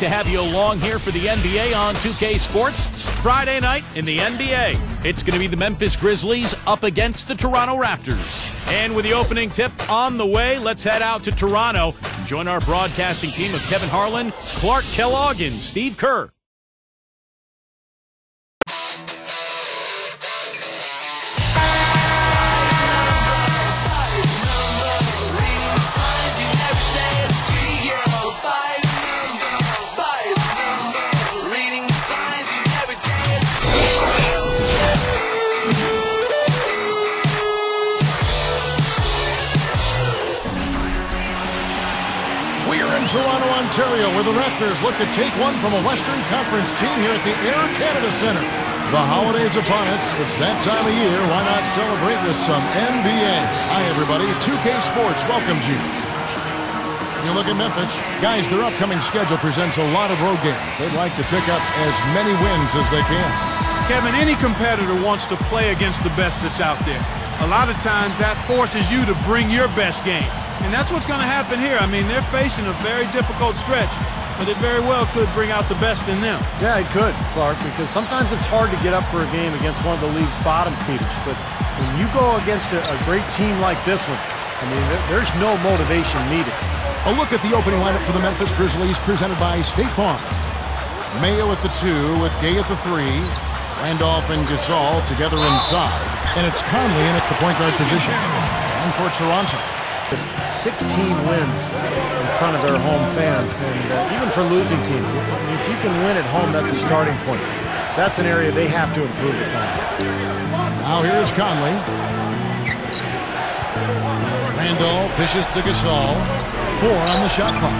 to have you along here for the NBA on 2K Sports. Friday night in the NBA. It's going to be the Memphis Grizzlies up against the Toronto Raptors. And with the opening tip on the way, let's head out to Toronto. And join our broadcasting team of Kevin Harlan, Clark Kellogg, and Steve Kerr. Ontario, where the Raptors look to take one from a Western Conference team here at the Air Canada Centre. The holidays upon us. It's that time of year. Why not celebrate with some NBA? Hi, everybody. 2K Sports welcomes you. You look at Memphis. Guys, their upcoming schedule presents a lot of road games. They'd like to pick up as many wins as they can. Kevin, any competitor wants to play against the best that's out there. A lot of times that forces you to bring your best game. And that's what's going to happen here. I mean, they're facing a very difficult stretch, but it very well could bring out the best in them. Yeah, it could, Clark, because sometimes it's hard to get up for a game against one of the league's bottom feeders. But when you go against a, a great team like this one, I mean, there, there's no motivation needed. A look at the opening lineup for the Memphis Grizzlies presented by State Farm. Mayo at the two with Gay at the three. Randolph and Gasol together inside. And it's Conley in at the point guard position. And for Toronto, 16 wins in front of their home fans, and uh, even for losing teams, if you can win at home, that's a starting point. That's an area they have to improve upon. Now here's Conley. Randolph dishes to Gasol. Four on the shot clock.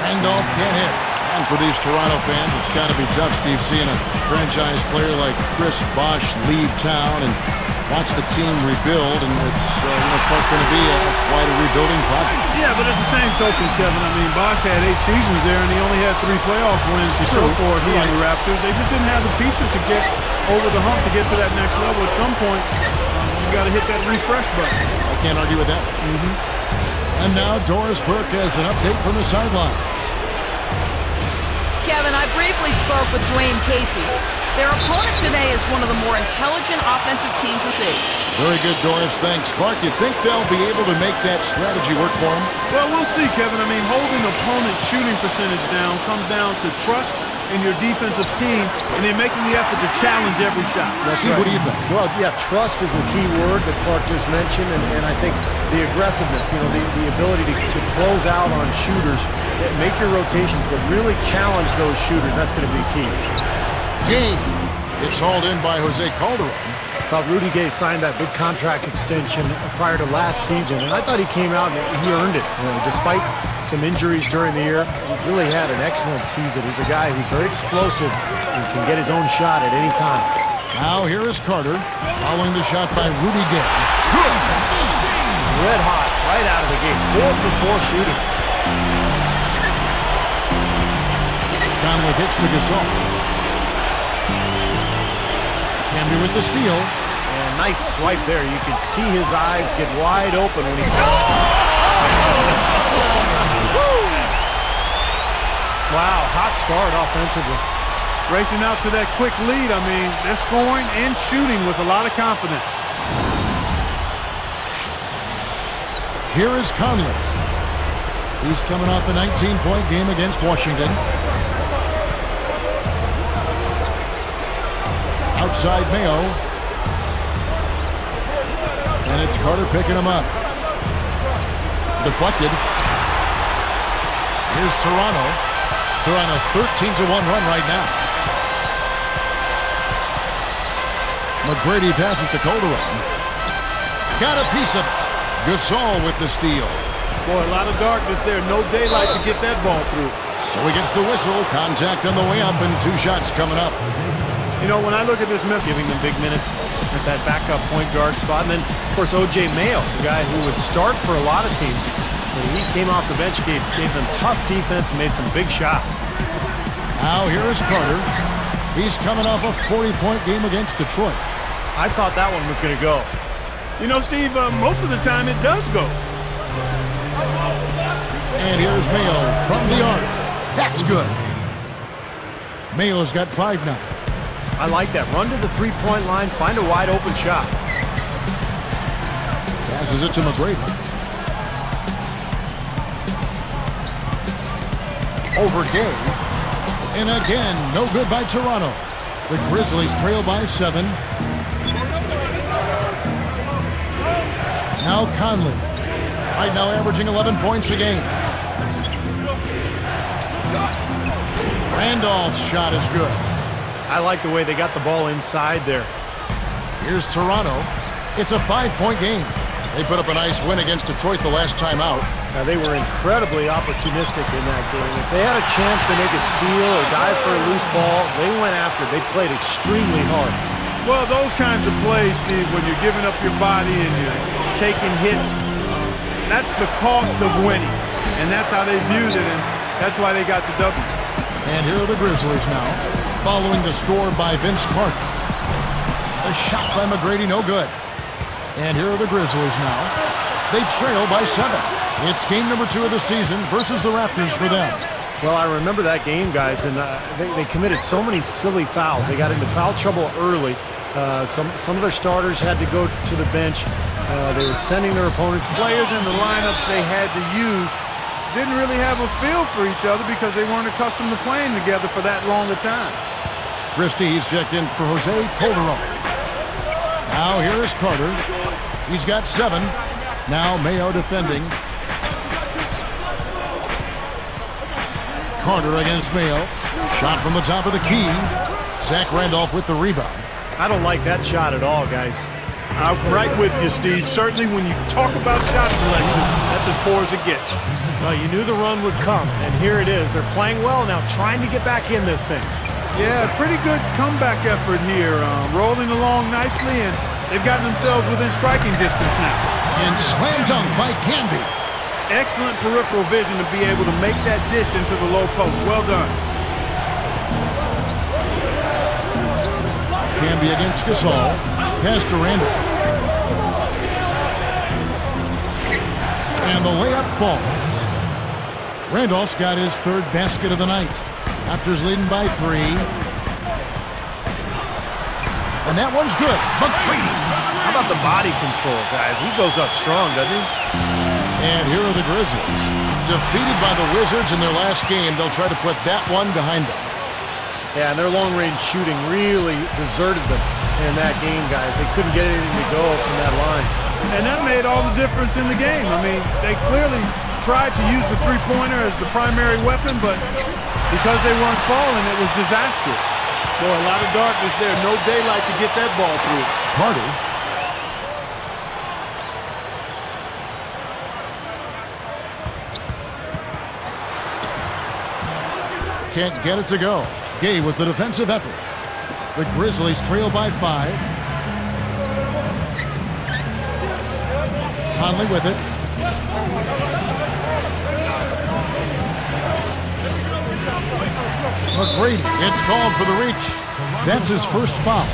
Randolph can't hit. And for these Toronto fans, it's got to be tough, Steve, seeing a franchise player like Chris Bosh leave town and watch the team rebuild, and it's uh, you know, going to be a, quite a rebuilding project. Yeah, but at the same token, Kevin, I mean, Bosh had eight seasons there, and he only had three playoff wins to show for it. He right. and the Raptors, they just didn't have the pieces to get over the hump to get to that next level. At some point, you got to hit that refresh button. I can't argue with that. Mm -hmm. And now Doris Burke has an update from the sidelines. Kevin, I briefly spoke with Dwane Casey. Their opponent today is one of the more intelligent offensive teams in the city. Very good, Doris. Thanks. Clark, you think they'll be able to make that strategy work for them? Well, we'll see, Kevin. I mean, holding opponent shooting percentage down comes down to trust in your defensive scheme and then making the effort to challenge every shot. That's Steve, right. what do you think? Well, yeah, trust is a key word that Clark just mentioned, and, and I think the aggressiveness, you know, the, the ability to, to close out on shooters, make your rotations, but really challenge those shooters. That's going to be key. Game. It's hauled in by Jose Calderon. Thought Rudy Gay signed that big contract extension prior to last season, and I thought he came out and he earned it. You know, despite some injuries during the year, he really had an excellent season. He's a guy who's very explosive and can get his own shot at any time. Now here is Carter, following the shot by Rudy Gay. Good. Red hot, right out of the gates. Four for four shooting. Conley hits to Gasol. Camby with the steal. And nice swipe there. You can see his eyes get wide open when he... Wow, hot start offensively. Racing out to that quick lead. I mean, they're scoring and shooting with a lot of confidence. Here is Conley. He's coming off a 19-point game against Washington. Outside Mayo. And it's Carter picking him up. Deflected. Here's Toronto. They're on a 13-1 run right now. McGrady passes to Calderon. Got a piece of it. Gasol with the steal. Boy, a lot of darkness there. No daylight to get that ball through. So he gets the whistle. Contact on the way up and two shots coming up. You know, when I look at this Memphis, giving them big minutes at that backup point guard spot. And then, of course, O.J. Mayo, the guy who would start for a lot of teams. When he came off the bench, gave, gave them tough defense and made some big shots. Now here is Carter. He's coming off a 40-point game against Detroit. I thought that one was going to go. You know, Steve, uh, most of the time it does go. And here's Mayo from the arc. That's good. Mayo's got five now. I like that. Run to the three-point line, find a wide open shot. Passes it to McGrady. Over Gay. And again, no good by Toronto. The Grizzlies trail by seven. Now Conley. Right now averaging 11 points a game. Randolph's shot is good. I like the way they got the ball inside there. Here's Toronto. It's a five-point game. They put up a nice win against Detroit the last time out. Now, they were incredibly opportunistic in that game. If they had a chance to make a steal or dive for a loose ball, they went after it. They played extremely hard. Well, those kinds of plays, Steve, when you're giving up your body and you're taking hits, that's the cost of winning. And that's how they viewed it, and that's why they got the W. And here are the Grizzlies now, following the score by Vince Carter. A shot by McGrady, no good. And here are the Grizzlies now. They trail by seven. It's game number two of the season versus the Raptors for them. Well, I remember that game, guys, and uh, they, they, committed so many silly fouls. They got into foul trouble early. Uh, some some of their starters had to go to the bench. Uh, they were sending their opponents. Players in the lineups they had to use didn't really have a feel for each other because they weren't accustomed to playing together for that long a time. Christie, he's checked in for Jose Calderon. Now here is Carter. He's got seven. Now Mayo defending. Carter against Mayo. Shot from the top of the key. Zach Randolph with the rebound. I don't like that shot at all, guys. I'm right with you, Steve. Certainly when you talk about shot selection, that's as poor as it gets. Well, you knew the run would come, and here it is. They're playing well now, trying to get back in this thing. Yeah, pretty good comeback effort here. Uh, rolling along nicely, and they've gotten themselves within striking distance now. And slam dunk by Camby. Excellent peripheral vision to be able to make that dish into the low post. Well done. Camby against Gasol. Pass to Randolph. And the layup falls. Randolph's got his third basket of the night. Raptors leading by three. And that one's good. McGrady. How about the body control, guys? He goes up strong, doesn't he? And here are the Grizzlies. Defeated by the Wizards in their last game, they'll try to put that one behind them. Yeah, and their long-range shooting really deserted them in that game, guys. They couldn't get anything to go from that line. And that made all the difference in the game. I mean, they clearly tried to use the three-pointer as the primary weapon, but because they weren't falling, it was disastrous. Boy, a lot of darkness there. No daylight to get that ball through. Carter. Can't get it to go. Gay with the defensive effort. The Grizzlies trail by five. Conley with it. McGrady gets called for the reach. That's his first foul.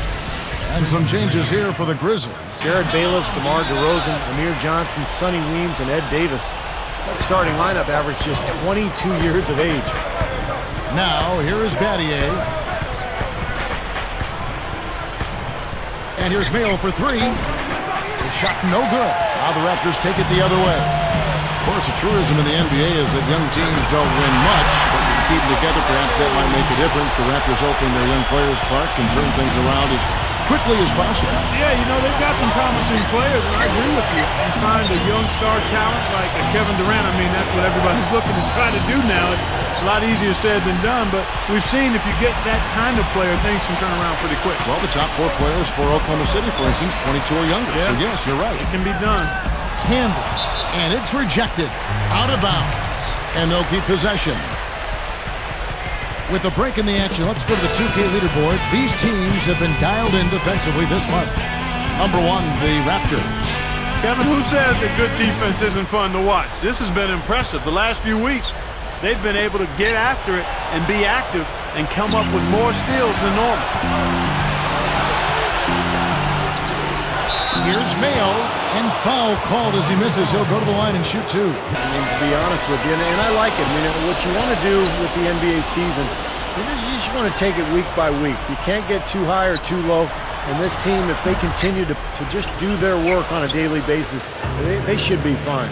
And some changes here for the Grizzlies. Jerryd Bayless, DeMar DeRozan, Amir Johnson, Sonny Weems, and Ed Davis. That starting lineup averaged just 22 years of age. Now, here is Battier. And here's Mayo for three. The shot no good. Now the Raptors take it the other way. Of course, the truism in the NBA is that young teams don't win much, but you keep them together, perhaps that might make a difference. The Raptors hoping their young players, Clark, can turn things around as quickly as possible. Yeah, you know, they've got some promising players, and I agree with you. You find a young star talent like a Kevin Durant, I mean, that's what everybody's looking to try to do now. It's a lot easier said than done, but we've seen if you get that kind of player, things can turn around pretty quick. Well, the top four players for Oklahoma City, for instance, 22 or younger. Yeah. So, yes, you're right. It can be done. Camby, and it's rejected. Out of bounds. And they'll keep possession. With the break in the action, let's go to the 2K leaderboard. These teams have been dialed in defensively this month. Number one, the Raptors. Kevin, who says that good defense isn't fun to watch? This has been impressive. The last few weeks, they've been able to get after it and be active and come up with more steals than normal. Here's Mayo. And foul called as he misses. He'll go to the line and shoot two. I mean, to be honest with you, and, and I like it. I mean, what you want to do with the NBA season, you just want to take it week by week. You can't get too high or too low. And this team, if they continue to, to just do their work on a daily basis, they, they should be fine.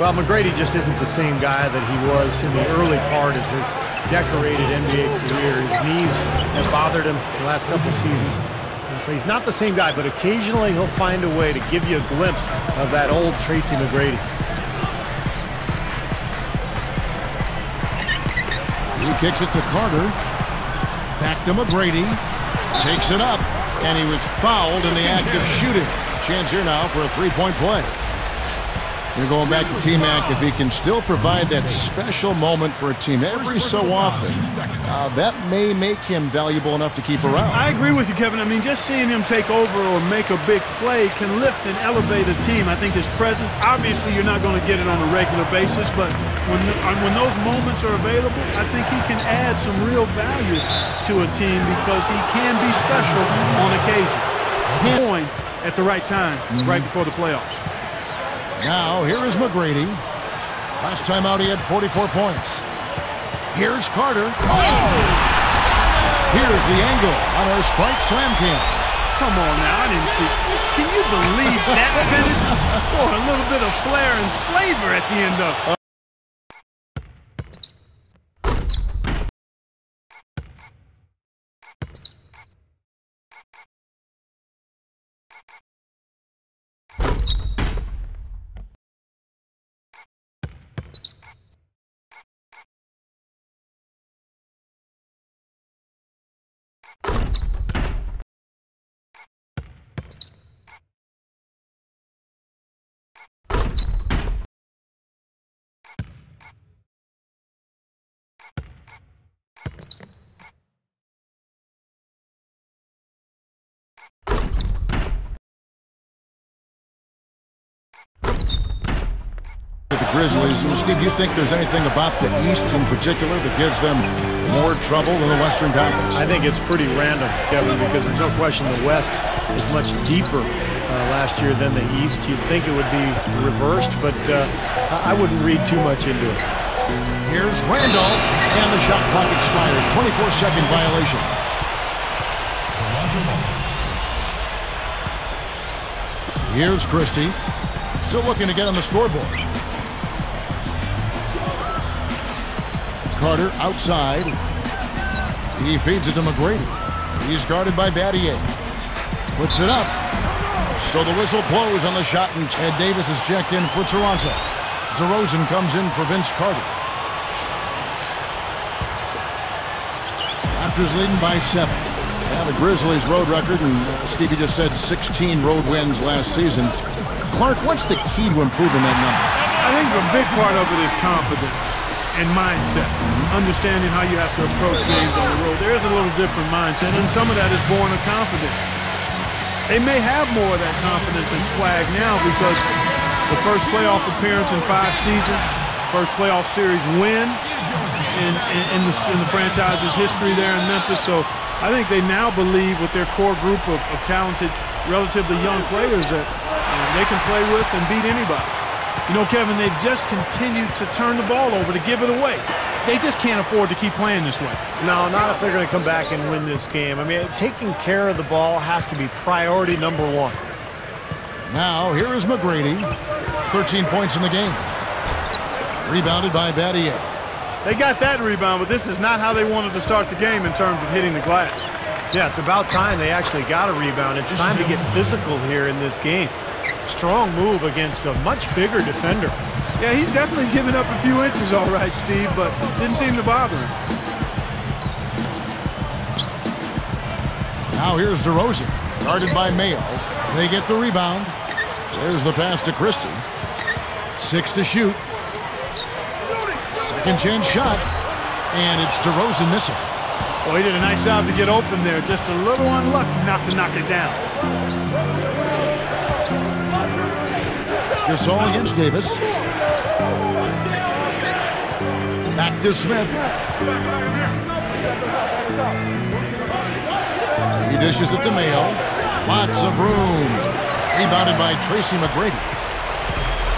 Well, McGrady just isn't the same guy that he was in the early part of his decorated NBA career. His knees have bothered him the last couple of seasons. So he's not the same guy, but occasionally he'll find a way to give you a glimpse of that old Tracy McGrady. He kicks it to Carter. Back to McGrady. Takes it up. And he was fouled in the act of shooting. Chance here now for a three-point play. You're going back to T-Mac. If he can still provide that special moment for a team every so often, uh, that may make him valuable enough to keep around. I agree with you, Kevin. I mean, just seeing him take over or make a big play can lift and elevate a team. I think his presence, obviously you're not going to get it on a regular basis, but when, uh, when those moments are available, I think he can add some real value to a team because he can be special on occasion. Point at the right time, mm -hmm. right before the playoffs. Now, here is McGrady. Last time out, he had 44 points. Here's Carter. Oh! Here's the angle on our Sprite Slam Cam. Come on now, I didn't see. Can you believe that? Boy, a little bit of flair and flavor at the end of it. Grizzlies. Steve, you think there's anything about the East in particular that gives them more trouble than the Western Conference? I think it's pretty random, Kevin, because there's no question the West is much deeper uh, last year than the East. You'd think it would be reversed, but uh, I wouldn't read too much into it. Here's Randolph, and the shot clock expires. 24-second violation. Here's Christie. Still looking to get on the scoreboard. Carter outside. He feeds it to McGrady. He's guarded by Battier. Puts it up. So the whistle blows on the shot, and Ed Davis is checked in for Toronto. DeRozan comes in for Vince Carter. Raptors leading by seven. Yeah, the Grizzlies' road record, and uh, Stevie just said 16 road wins last season. Clark, what's the key to improving that number? I think a big part of it is confidence and mindset. Understanding how you have to approach games on the road. There is a little different mindset, and some of that is born of confidence. They may have more of that confidence and swag now because the first playoff appearance in five seasons, first playoff series win in, in, in, the, in the franchise's history there in Memphis. So I think they now believe with their core group of, of talented, relatively young players that uh, they can play with and beat anybody. You know, Kevin, they've just continued to turn the ball over to give it away. They just can't afford to keep playing this way. No, not if they're going to come back and win this game. I mean, taking care of the ball has to be priority number one. Now, here is McGrady. 13 points in the game. Rebounded by Battier. They got that rebound, but this is not how they wanted to start the game in terms of hitting the glass. Yeah, it's about time they actually got a rebound. It's time to get physical here in this game. Strong move against a much bigger defender. Yeah, he's definitely given up a few inches all right, Steve, but didn't seem to bother him. Now here's DeRozan, guarded by Mayo. They get the rebound. There's the pass to Christie. Six to shoot. Second chance shot. And it's DeRozan missing. Well, he did a nice job to get open there. Just a little unlucky not to knock it down. Gasol against Davis. Back to Smith. He dishes it to Mayo. Lots of room. Rebounded by Tracy McGrady.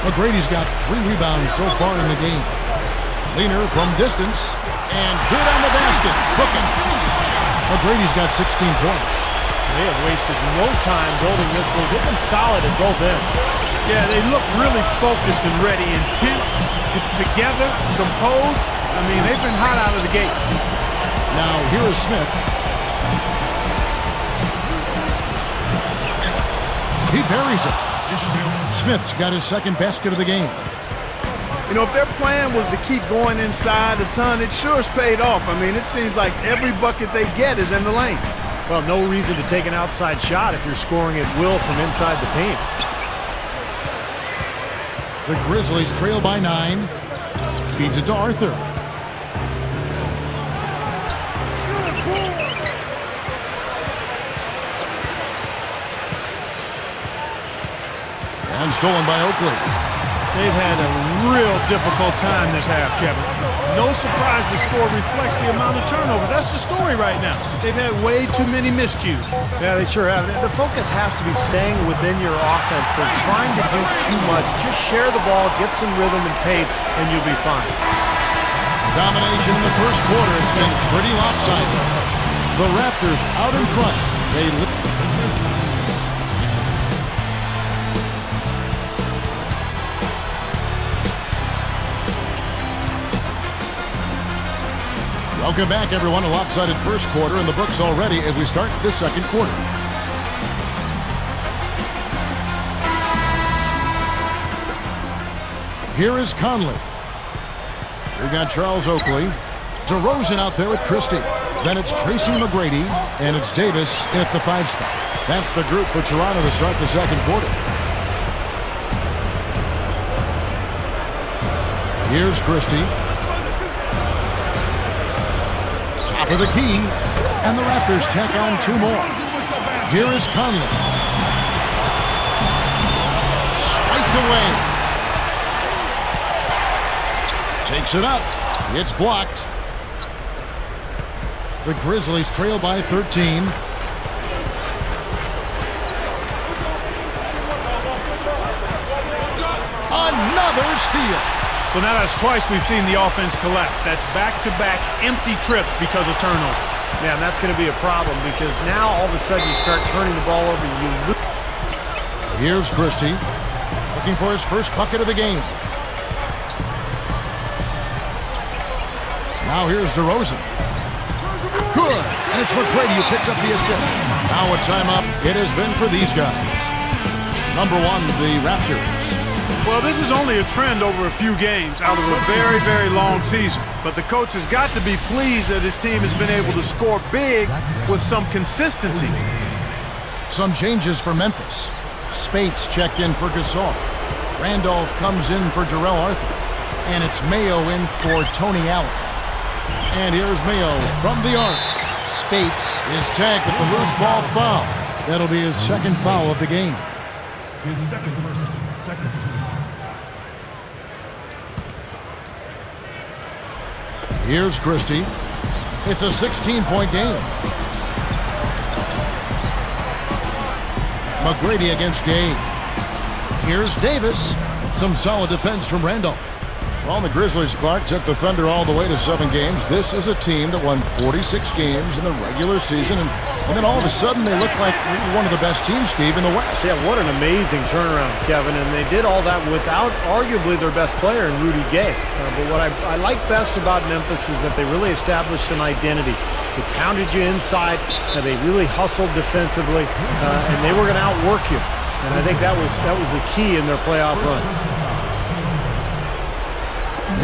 McGrady's got three rebounds so far in the game. Leaner from distance. And good on the basket. Booking. McGrady's got 16 points. They have wasted no time building this lead. They've been solid at both ends. Yeah, they look really focused and ready, intense, together, composed. I mean, they've been hot out of the gate. Now, here is Smith. He buries it. Smith's got his second basket of the game. You know, if their plan was to keep going inside a ton, it sure has paid off. I mean, it seems like every bucket they get is in the lane. Well, no reason to take an outside shot if you're scoring at will from inside the paint. The Grizzlies trail by nine. Feeds it to Arthur. And stolen by Oakley. They've had a real difficult time this half, Kevin. No surprise the score reflects the amount of turnovers. That's the story right now. They've had way too many miscues. Yeah, they sure have. The focus has to be staying within your offense. They're trying to do too much. Just share the ball, get some rhythm and pace, and you'll be fine. Domination in the first quarter. It's been pretty lopsided. The Raptors out in front. They Welcome back, everyone. A lopsided first quarter in the books already as we start the second quarter. Here is Conley. We've got Charles Oakley. DeRozan out there with Christie. Then it's Tracy McGrady, and it's Davis at the five spot. That's the group for Toronto to start the second quarter. Here's Christie. Of the key, and the Raptors tack on two more. Here is Conley. Swiped away. Takes it up. It's blocked. The Grizzlies trail by 13. Another steal. So now that's twice we've seen the offense collapse. That's back-to-back -back empty trips because of turnover. Yeah, and that's going to be a problem because now all of a sudden you start turning the ball over. You lose. Here's Christie looking for his first bucket of the game. Now here's DeRozan. Good. And it's McGrady who picks up the assist. Now a timeout. It has been for these guys. Number one, the Raptors. Well, this is only a trend over a few games out of a very, very long season. But the coach has got to be pleased that his team has been able to score big with some consistency. Some changes for Memphis. Speights checked in for Gasol. Randolph comes in for Darrell Arthur. And it's Mayo in for Tony Allen. And here's Mayo from the arc. Speights is tagged with the loose ball foul. That'll be his second foul of the game. His second person, second Here's Christie. It's a 16-point game. McGrady against Gay. Here's Davis. Some solid defense from Randolph. Well, the Grizzlies, Clark, took the Thunder all the way to seven games. This is a team that won 46 games in the regular season, and, and then all of a sudden they look like one of the best teams, Steve, in the West. Yeah, what an amazing turnaround, Kevin. And they did all that without arguably their best player in Rudy Gay. Uh, but what I, I like best about Memphis is that they really established an identity. They pounded you inside, and they really hustled defensively, uh, and they were going to outwork you. And I think that was that was the key in their playoff run.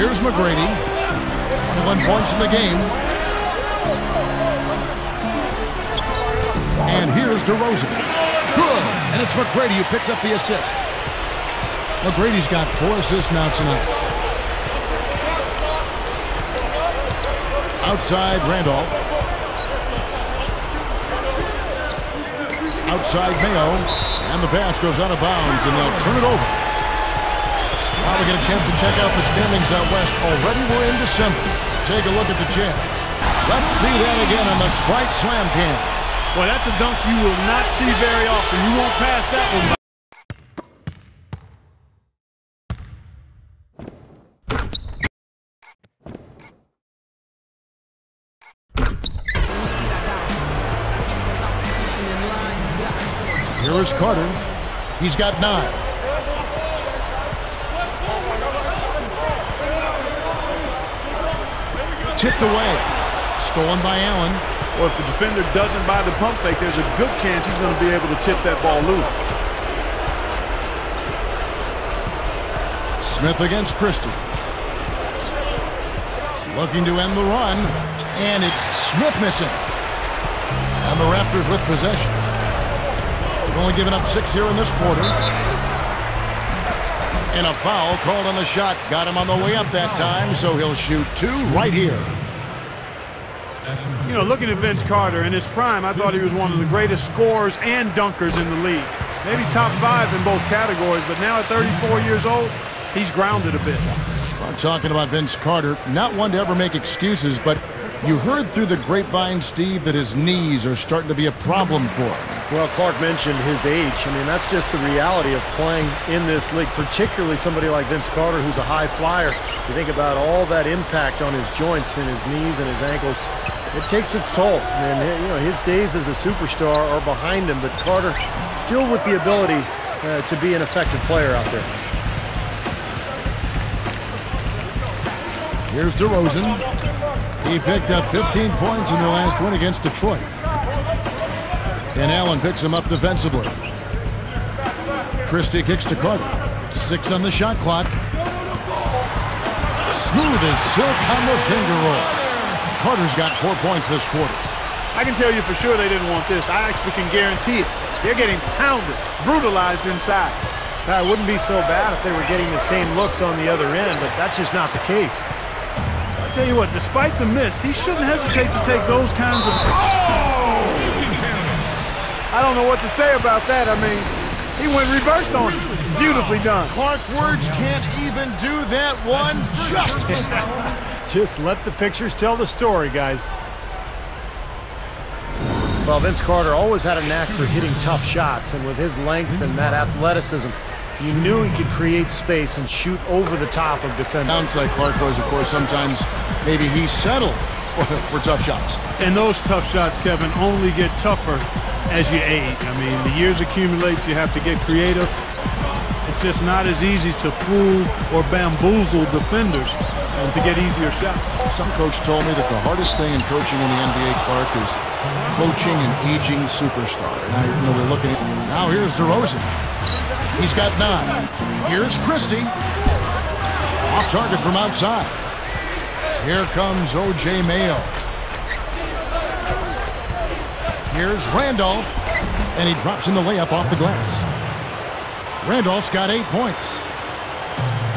Here's McGrady. 21 points in the game. And here's DeRozan. Good. And it's McGrady who picks up the assist. McGrady's got four assists now tonight. Outside Randolph. Outside Mayo. And the pass goes out of bounds, and they'll turn it over. Now we get a chance to check out the standings out west. Already we're in December. Take a look at the chance. Let's see that again on the Sprite Slam Cam. Boy, that's a dunk you will not see very often. You won't pass that one. Here is Carter. He's got nine. Tipped away. Stolen by Allen. Well, if the defender doesn't buy the pump fake, there's a good chance he's going to be able to tip that ball loose. Smith against Christie. Looking to end the run. And it's Smith missing. And the Raptors with possession. They've only given up six here in this quarter. And a foul called on the shot. Got him on the way up that time, so he'll shoot two right here. You know, looking at Vince Carter in his prime, I thought he was one of the greatest scorers and dunkers in the league. Maybe top five in both categories, but now at 34 years old, he's grounded a bit. I'm talking about Vince Carter, not one to ever make excuses, but you heard through the grapevine, Steve, that his knees are starting to be a problem for him. Well, Clark mentioned his age. I mean, that's just the reality of playing in this league, particularly somebody like Vince Carter, who's a high flyer. You think about all that impact on his joints and his knees and his ankles. It takes its toll. And, you know, his days as a superstar are behind him, but Carter still with the ability uh, to be an effective player out there. Here's DeRozan. He picked up 15 points in their last win against Detroit. And Allen picks him up defensively. Christie kicks to Carter. Six on the shot clock. Smooth as silk on the finger roll. Carter's got four points this quarter. I can tell you for sure they didn't want this. I actually can guarantee it. They're getting pounded, brutalized inside. Now, it wouldn't be so bad if they were getting the same looks on the other end, but that's just not the case. I tell you what, despite the miss, he shouldn't hesitate to take those kinds of... Oh! I don't know what to say about that. I mean, he went reverse on it. It's beautifully done. Clark Words can't even do that one justice. Just let the pictures tell the story, guys. Well, Vince Carter always had a knack for hitting tough shots, and with his length and that athleticism, you knew he could create space and shoot over the top of defenders. Downside Clark was, of course, sometimes maybe he settled for, for tough shots. And those tough shots, Kevin, only get tougher as you age. I mean, the years accumulate, you have to get creative. It's just not as easy to fool or bamboozle defenders and to get easier shots. Some coach told me that the hardest thing in coaching in the NBA, Clark, is coaching an aging superstar. And I know we're looking at now here's DeRozan. He's got nine. Here's Christie. Off target from outside. Here comes O.J. Mayo. Here's Randolph. And he drops in the layup off the glass. Randolph's got eight points.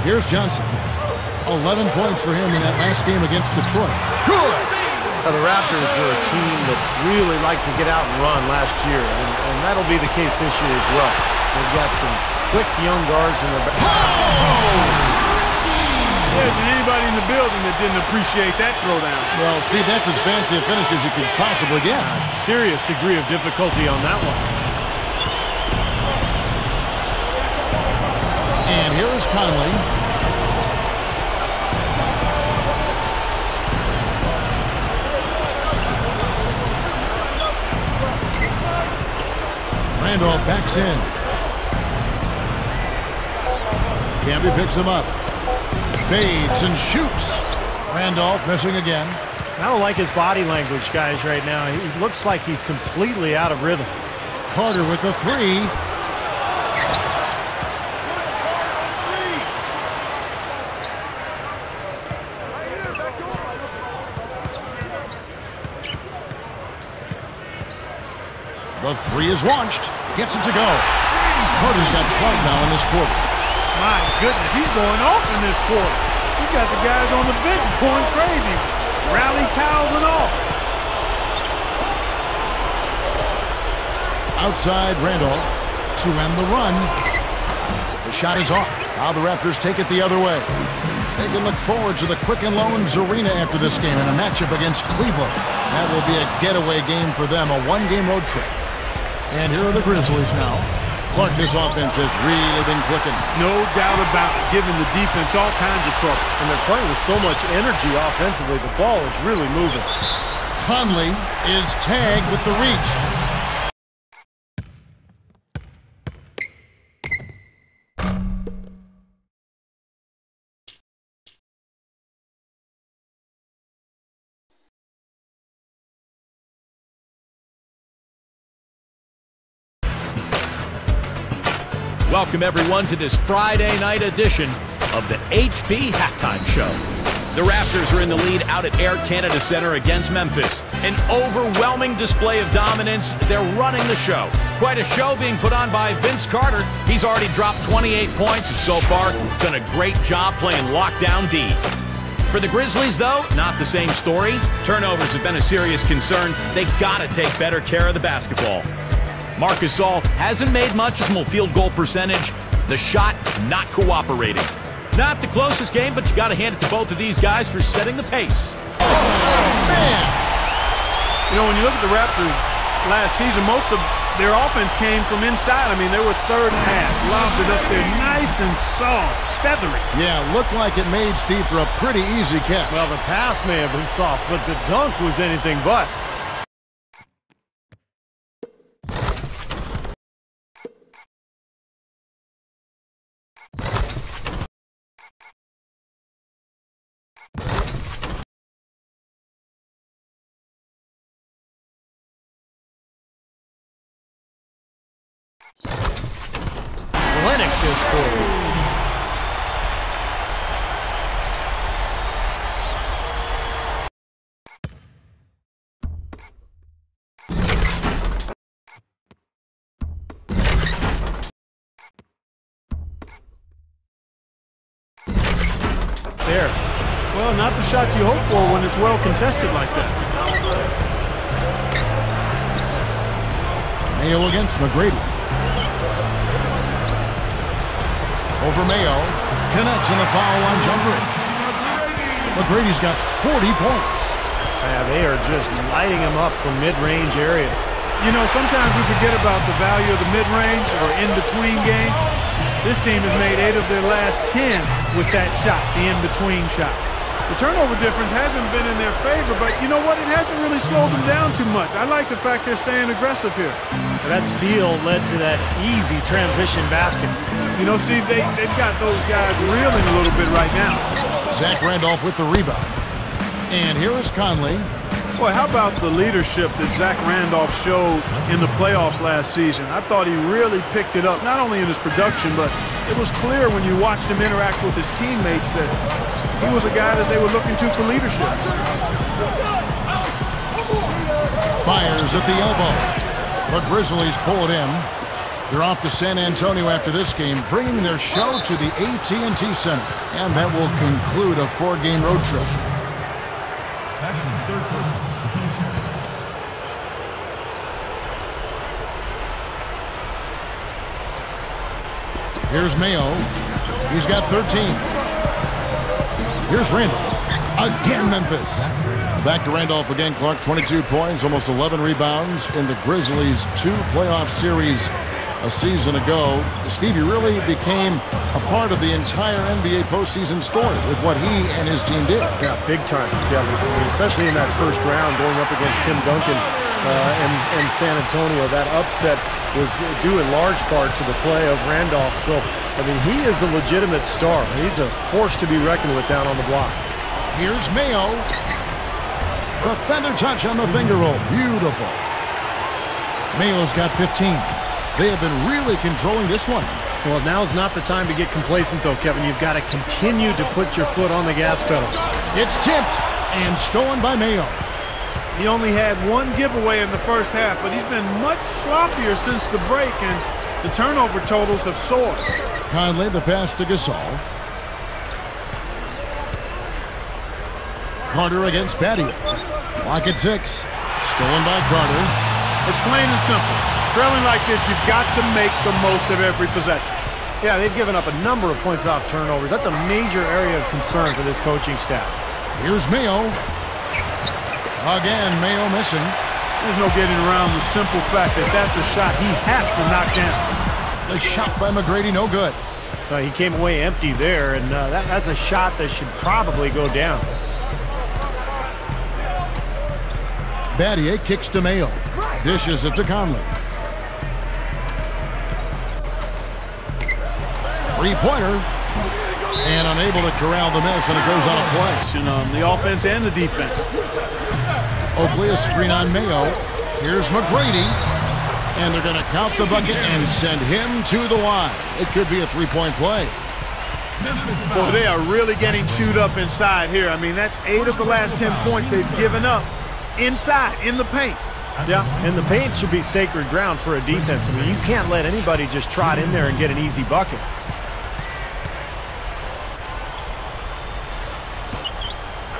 Here's Johnson. 11 points for him in that last game against Detroit. Good! Now, the Raptors were a team that really liked to get out and run last year, and, and that'll be the case this year as well. They've got some quick young guards in their back. Oh! There isn't anybody in the building that didn't appreciate that throwdown. Well, Steve, that's as fancy a finish as you could possibly get. A serious degree of difficulty on that one. And here is Conley. Randolph backs in. Camby picks him up. Fades and shoots. Randolph missing again. I don't like his body language, guys, right now. He looks like he's completely out of rhythm. Carter with the three. The three is launched. Gets it to go. Carter's got 12 now in this quarter. My goodness, he's going off in this quarter. He's got the guys on the bench going crazy. Rally towels and all. Outside Randolph to end the run. The shot is off. Now the Raptors take it the other way. They can look forward to the Quicken Loans Arena after this game in a matchup against Cleveland. That will be a getaway game for them, a one-game road trip. And here are the Grizzlies now. Clark, this offense has really been clicking. No doubt about it, giving the defense all kinds of trouble. And they're playing with so much energy offensively. The ball is really moving. Conley is tagged with the reach. Welcome, everyone, to this Friday night edition of the HP Halftime Show. The Raptors are in the lead out at Air Canada Center against Memphis. An overwhelming display of dominance. They're running the show. Quite a show being put on by Vince Carter. He's already dropped 28 points and so far done a great job playing lockdown D. For the Grizzlies, though, not the same story. Turnovers have been a serious concern. They gotta take better care of the basketball. Marc Gasol hasn't made much small field goal percentage. The shot not cooperating. Not the closest game, but you got to hand it to both of these guys for setting the pace. Oh, Man, You know, when you look at the Raptors last season, most of their offense came from inside. I mean, they were third half, lobbed it up there, nice and soft, feathery. yeah, looked like it made Steve for a pretty easy catch. Well, the pass may have been soft, but the dunk was anything but. Lennox just scored. There. Well, not the shot you hope for when it's well contested like that. Mayo against McGrady. Over Mayo. Connects in the foul line jumper. McGrady's got 40 points. Yeah, they are just lighting him up from mid-range area. You know, sometimes we forget about the value of the mid-range or in-between game. This team has made eight of their last ten with that shot, the in-between shot. The turnover difference hasn't been in their favor, but you know what? It hasn't really slowed them down too much. I like the fact they're staying aggressive here. That steal led to that easy transition basket. You know, Steve, they, they've got those guys reeling a little bit right now. Zach Randolph with the rebound. And here is Conley. Boy, how about the leadership that Zach Randolph showed in the playoffs last season? I thought he really picked it up, not only in his production, but it was clear when you watched him interact with his teammates that he was a guy that they were looking to for leadership. Fires at the elbow. The Grizzlies pull it in. They're off to San Antonio after this game, bringing their show to the AT&T Center. And that will conclude a four-game road trip. That's his third person. The team's first. Here's Mayo. He's got 13. Here's Randolph. Again, Memphis. Back to Randolph again. Clark, 22 points, almost 11 rebounds in the Grizzlies' two playoff series a season ago. Stevie really became a part of the entire NBA postseason story with what he and his team did. Yeah, big time, Kevin. I mean, especially in that first round going up against Tim Duncan uh, and, and San Antonio. That upset was due in large part to the play of Randolph. So, I mean, he is a legitimate star. He's a force to be reckoned with down on the block. Here's Mayo. The feather touch on the finger roll. Beautiful. Mayo's got 15. They have been really controlling this one. Well, now's not the time to get complacent, though, Kevin. You've got to continue to put your foot on the gas pedal. It's tipped and stolen by Mayo. He only had one giveaway in the first half, but he's been much sloppier since the break, and the turnover totals have soared. Conley, the pass to Gasol. Carter against Battier. Clock at six. Stolen by Carter. It's plain and simple. Trailing like this, you've got to make the most of every possession. Yeah, they've given up a number of points off turnovers. That's a major area of concern for this coaching staff. Here's Mayo. Again, Mayo missing. There's no getting around the simple fact that that's a shot he has to knock down. The shot by McGrady, no good. Uh, he came away empty there, and uh, that, that's a shot that should probably go down. Battier kicks to Mayo. Dishes it to Conley. Three-pointer. And unable to corral the miss, and it goes on a play. And, um, the offense and the defense. Oakley a screen on Mayo. Here's McGrady. And they're going to count the bucket and send him to the line. It could be a three-point play. Boy, they are really getting chewed up inside here. I mean, that's eight of the last 10 points they've given up inside, in the paint. Yeah, and the paint should be sacred ground for a defense. I mean, you can't let anybody just trot in there and get an easy bucket.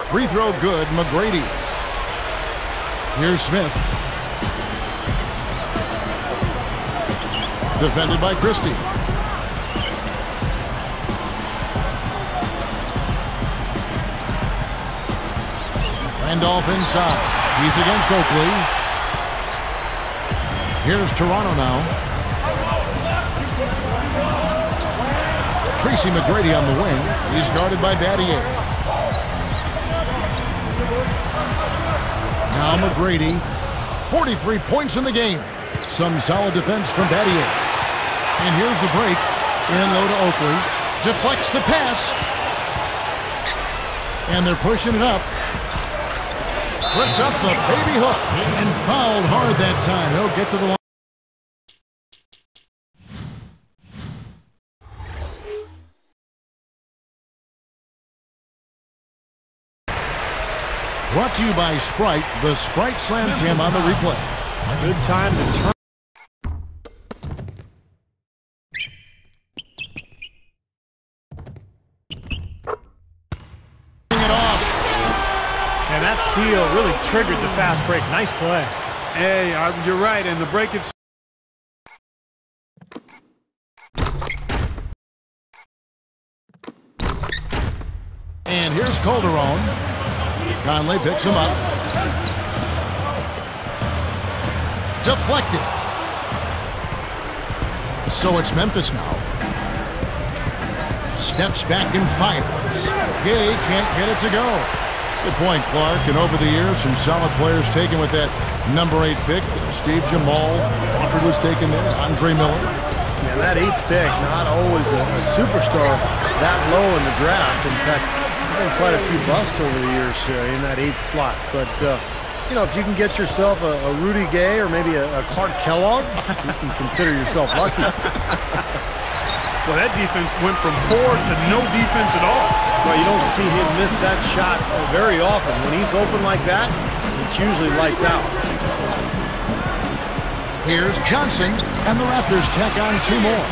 Free throw good, McGrady. Here's Smith. Defended by Christie. Randolph inside. He's against Oakley. Here's Toronto now. Tracy McGrady on the wing. He's guarded by Battier. Now McGrady. 43 points in the game. Some solid defense from Battier. And here's the break. In low to Oakley. Deflects the pass. And they're pushing it up. Puts up the baby hook. And fouled hard that time. He'll get to the line. Brought to you by Sprite, the Sprite Slam Cam on the replay. Good time to turn. Steal really triggered the fast break. Nice play. Hey, uh, you're right, and the break it's And here's Calderon. Conley picks him up. Deflected. So it's Memphis now. Steps back and fires. Gay can't get it to go. Good point, Clark. And over the years, some solid players taken with that number eight pick. Steve Jamal, Crawford was taken there, Andre Miller. Yeah, that eighth pick, not always a, a superstar that low in the draft. In fact, there been quite a few busts over the years uh, in that eighth slot. But, uh, you know, if you can get yourself a, a Rudy Gay or maybe a, a Clark Kellogg, you can consider yourself lucky. well, that defense went from poor to no defense at all. Well, you don't see him miss that shot very often. When he's open like that, it's usually lights out. Here's Johnson, and the Raptors tack on two more.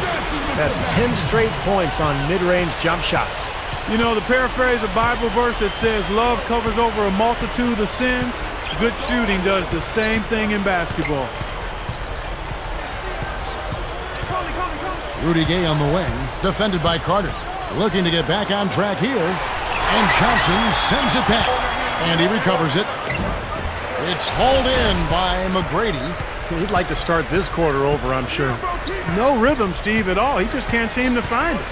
That's 10 straight points on mid-range jump shots. You know, the paraphrase a Bible verse that says love covers over a multitude of sins, good shooting does the same thing in basketball. Rudy Gay on the wing, defended by Carter. Looking to get back on track here. And Johnson sends it back. And he recovers it. It's hauled in by McGrady. He'd like to start this quarter over, I'm sure. No rhythm, Steve, at all. He just can't seem to find it.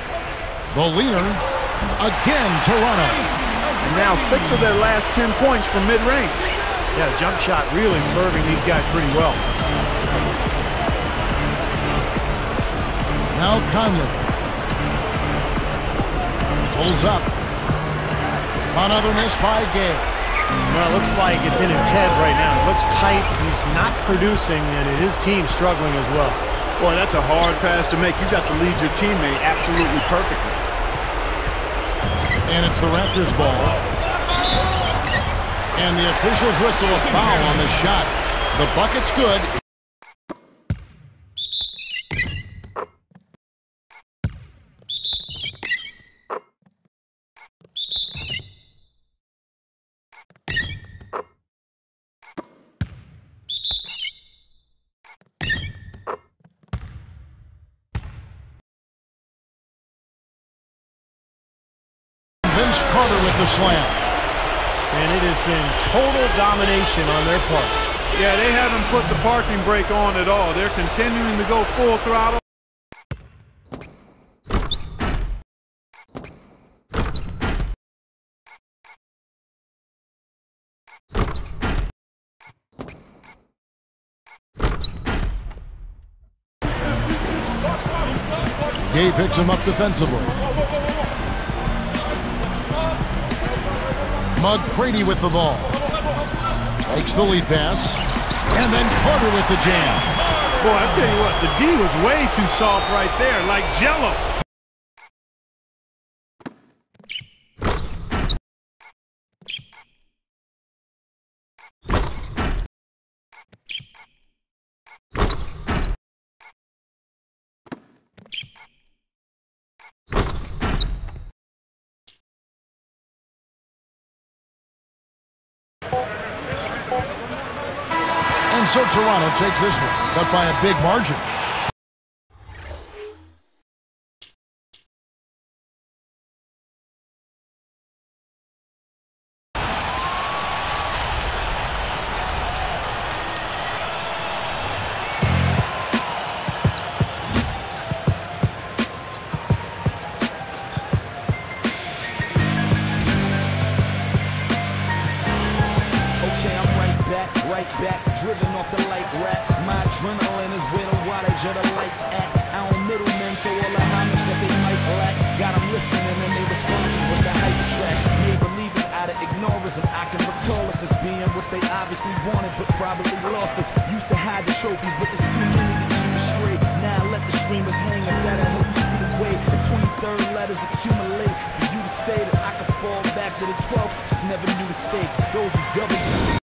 The leaner, again Toronto. And now six of their last 10 points from mid-range. Yeah, jump shot really serving these guys pretty well. Now Conley. Pulls up. Another miss by Gay. Well, it looks like it's in his head right now. It looks tight. He's not producing, and his team's struggling as well. Boy, that's a hard pass to make. You've got to lead your teammate absolutely perfectly. And it's the Raptors' ball. And the officials whistle a foul on the shot. The bucket's good. Vince Carter with the slam. And it has been total domination on their part. Yeah, they haven't put the parking brake on at all. They're continuing to go full throttle. Gay picks him up defensively. McGrady with the ball. Makes the lead pass. And then Carter with the jam. Boy, I tell you what, the D was way too soft right there, like jello. So Toronto takes this one, but by a big margin. And they responses with the hype tracks. Made believers out of ignorance, and I can recall us as being what they obviously wanted, but probably lost us. Used to hide the trophies, but there's too many to keep straight. Now I let the streamers hang if that'll help you see the way. The 23rd letters accumulate for you to say that I could fall back to the 12th. Just never knew the stakes. Those is W's.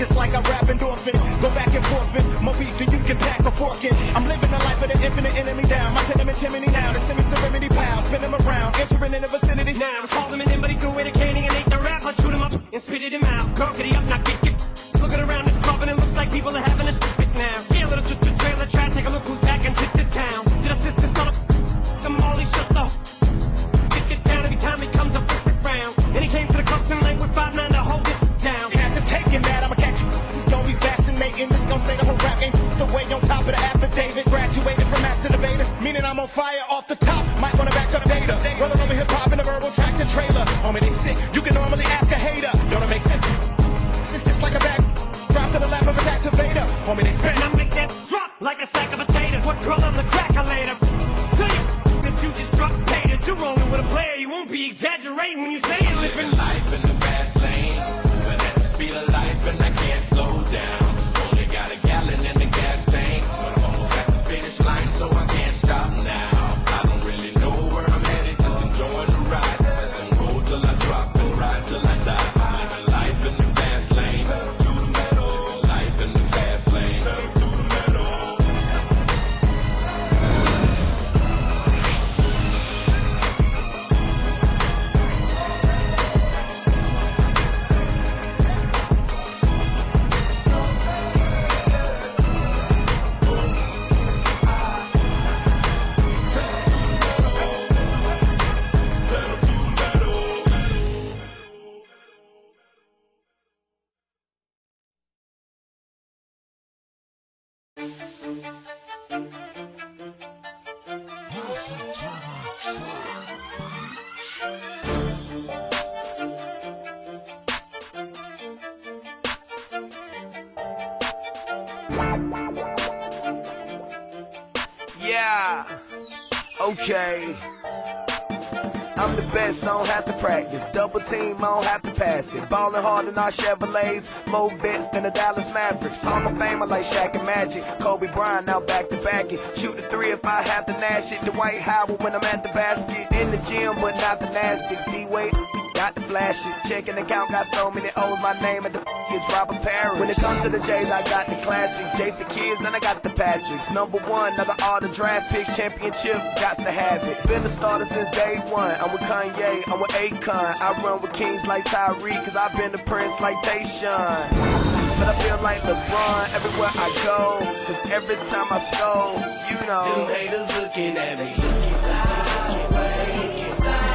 It's like I rap endorphin Go back and forth it, more beat than you can pack a fork in I'm living the life of the infinite enemy down. My tenement chimney now, the semi-serenity pal Spin them around, entering in the vicinity Now, it's call them an anybody do it, a canning and ate the rap. I shoot him up and spit it him out Gurkity up, now get, get Looking around. It's club it looks like people are having Okay. I'm the best, I don't have to practice. Double team, I don't have to pass it. Ballin' hard in our Chevrolets, more vets than the Dallas Mavericks. Hall of Famer like Shaq and Magic. Kobe Bryant now back to back it. Shoot the three if I have to nash it. Dwight Howard when I'm at the basket. In the gym, but not the Nastics. D-Wade, got to flash it. Checking account, got so many O's. My name at the When it comes to the J's, I got the classics. Jason Kidds, and I got the Patricks. Number one, another all the draft picks. Championship, got to have it. Been a starter since day one. I'm with Kanye, I'm with Akon. I run with kings like Tyreke, cause I've been the prince like Tayshaun. But I feel like LeBron everywhere I go. Cause every time I score, you know. Them haters looking at me. Looking sideways.